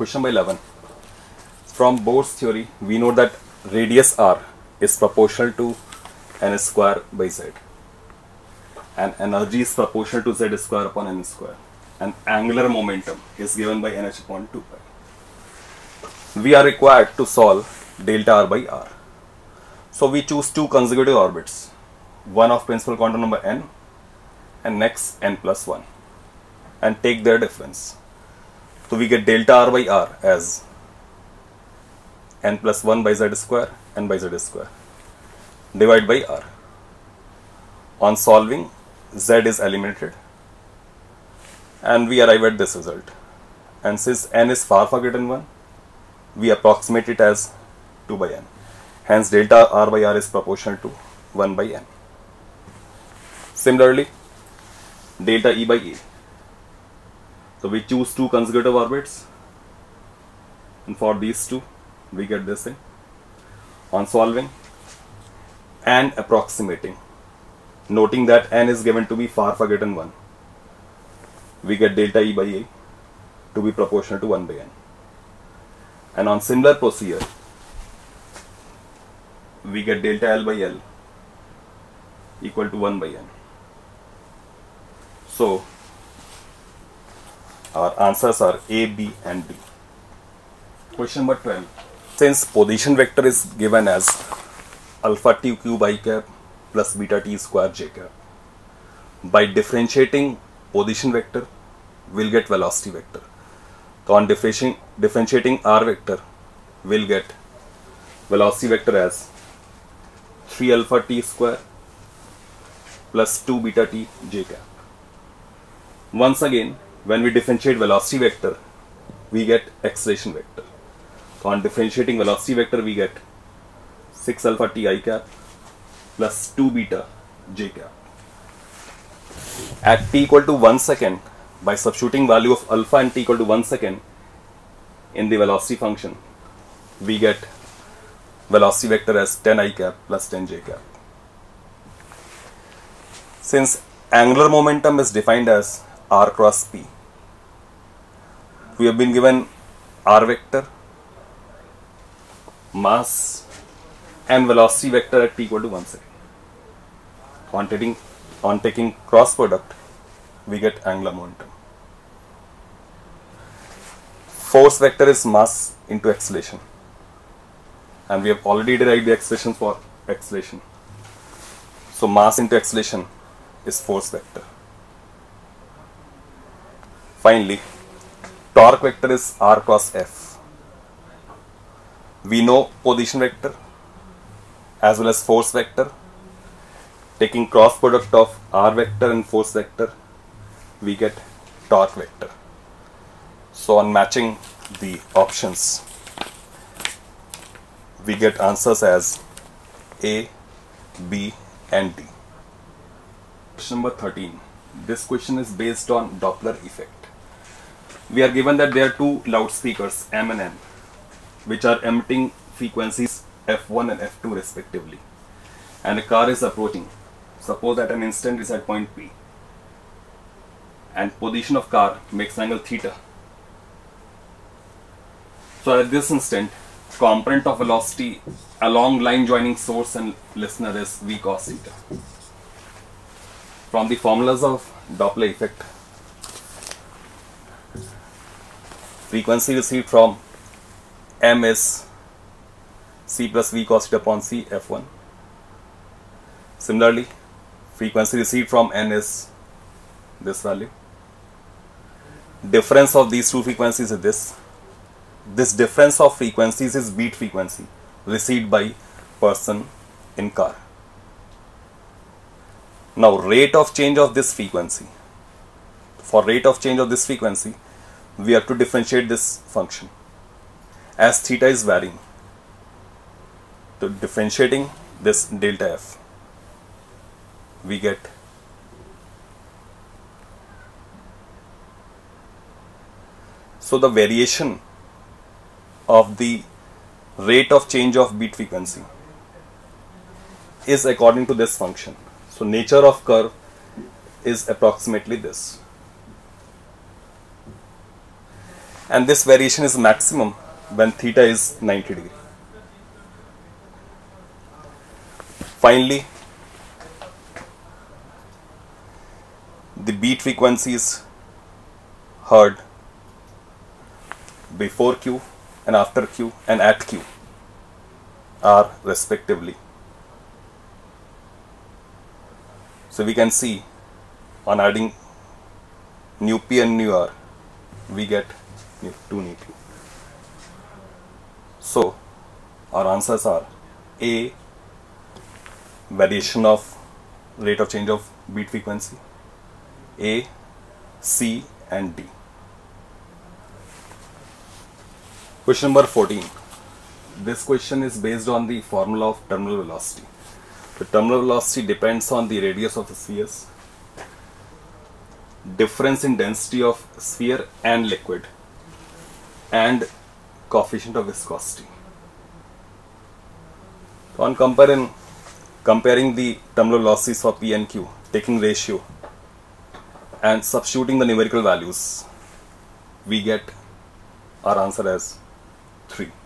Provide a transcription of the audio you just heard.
Question number 11. From Bohr's theory, we know that radius r is proportional to n square by z. And energy is proportional to z square upon n square. And angular momentum is given by nh upon 2 pi. We are required to solve delta r by r. So we choose two consecutive orbits, one of principal quantum number n and next n plus 1 and take their difference. So we get delta r by r as n plus 1 by z square n by z square divide by r. On solving z is eliminated and we arrive at this result. And since n is far far greater than 1 we approximate it as 2 by n. Hence delta r by r is proportional to 1 by n. Similarly delta E by A. So we choose two consecutive orbits and for these two we get this thing. On solving and approximating, noting that n is given to be far than 1, we get delta E by A to be proportional to 1 by n. And on similar procedure, we get delta L by L equal to 1 by n. So our answers are A, B and D. Question number 12. Since position vector is given as alpha t cube i cap plus beta t square j cap, by differentiating position vector, we'll get velocity vector. So on differentiating, differentiating r vector, we'll get velocity vector as 3 alpha t square plus 2 beta t j cap. Once again, when we differentiate velocity vector, we get acceleration vector. So on differentiating velocity vector, we get 6 alpha t i cap plus 2 beta j cap. At t equal to 1 second, by substituting value of alpha and t equal to 1 second in the velocity function, we get velocity vector as 10 i cap plus 10 j cap. Since angular momentum is defined as r cross p, we have been given r vector, mass and velocity vector at t equal to 1 second. On taking, on taking cross product, we get angular momentum. Force vector is mass into acceleration and we have already derived the expression for acceleration. So mass into acceleration is force vector. Finally, torque vector is r cross f. We know position vector as well as force vector. Taking cross product of r vector and force vector, we get torque vector. So on matching the options, we get answers as A, B and D. Question number 13. This question is based on Doppler effect. We are given that there are two loudspeakers M and N which are emitting frequencies F1 and F2 respectively and a car is approaching. Suppose at an instant is at point P and position of car makes angle theta. So at this instant component of velocity along line joining source and listener is v cos theta. From the formulas of Doppler effect, frequency received from m is c plus v cos theta upon c f1. Similarly, frequency received from n is this value. Difference of these two frequencies is this this difference of frequencies is beat frequency received by person in car. Now rate of change of this frequency. For rate of change of this frequency, we have to differentiate this function. As theta is varying, to differentiating this delta f, we get so the variation of the rate of change of beat frequency is according to this function. So nature of curve is approximately this. And this variation is maximum when theta is 90 degree. Finally, the beat frequencies heard before Q and after Q and at Q are respectively. So we can see on adding nu P and nu R we get 2 nu Q. So our answers are A variation of rate of change of beat frequency A, C and D. Question number 14. This question is based on the formula of terminal velocity. The terminal velocity depends on the radius of the spheres, difference in density of sphere and liquid, and coefficient of viscosity. On comparing, comparing the terminal losses for P and Q, taking ratio and substituting the numerical values, we get our answer as 3.